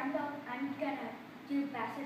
Randolph and gonna pass.